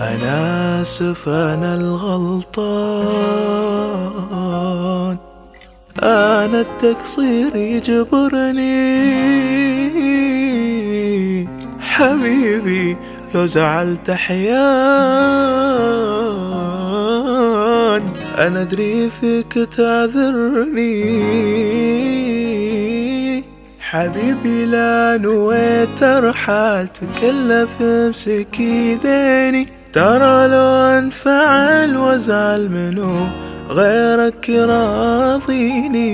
أنا آسف أنا الغلطان. أنا التقصير يجبرني. حبيبي لو زعلت أحيان أنا أدري فيك تعذرني. حبيبي لا نويت ارحل تكلف امسك إيديني. ترى لو انفعل وازعل منه غيرك يراضيني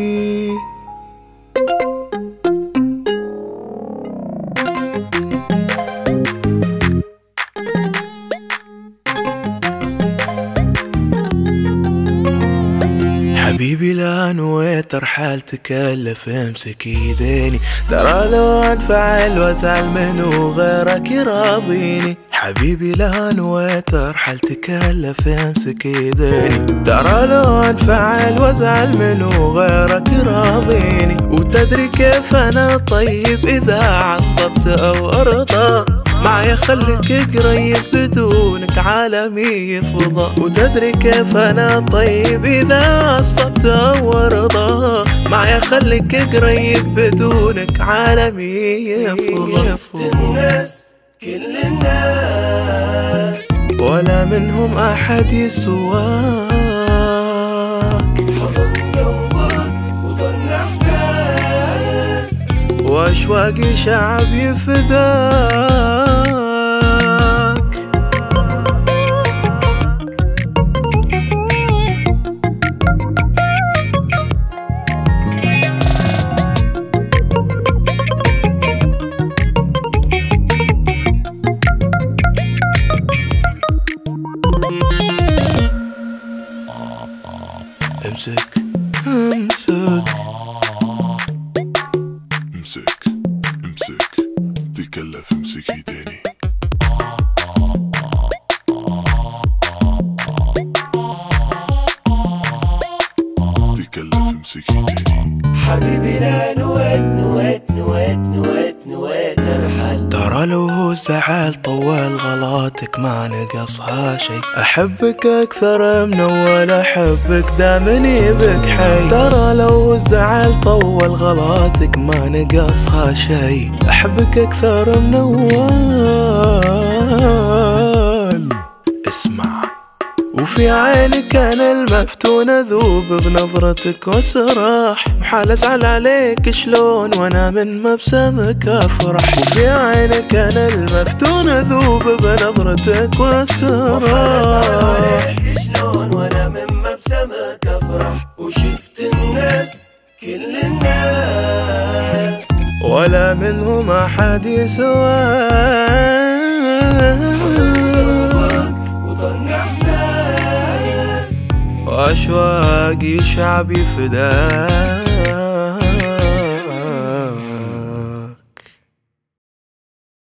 حبيبي لا نويت ارحل تكلف أمسك إيديني. ترى لو انفعل وازعل منه غيرك يراضيني حبيبي لا نويت ارحل تكلف أمسك إيديني. ترى لو أنفعل وأزعل منه غيرك يراضيني وتدري كيف أنا طيب إذا عصبت أو أرضى. معي خليك قريب بدونك عالمي يفضى. وتدري كيف أنا طيب إذا عصبت أو أرضى. معي خليك قريب بدونك عالمي يفضى. كل الناس ولا منهم أحد يسواك. حضن قلبك وضن احساس واشواقي شعب يفداك. امسك. امسك. امسك. امسك. تكلف امسك ايديني تكلف امسك ايديني حبيبي لا نويت نويت نويت نويت ارحل ترى لو زعل طول غلطك ما نقصها شي. أحبك أكثر من أول أحبك دامني بك حي. ترى لو زعل طول غلطك ما نقصها شي. أحبك أكثر من أول. وفي عينك أنا المفتون اذوب بنظرتك واسرح وحال أزعل عليك شلون وأنا من مبسمك أفرح. وفي عينك أنا المفتون اذوب بنظرتك واسرح عليك شلون وأنا من مبسمك أفرح. وشفت الناس كل الناس. ولا منهم أحد يسواك واشواقي شعبي فداك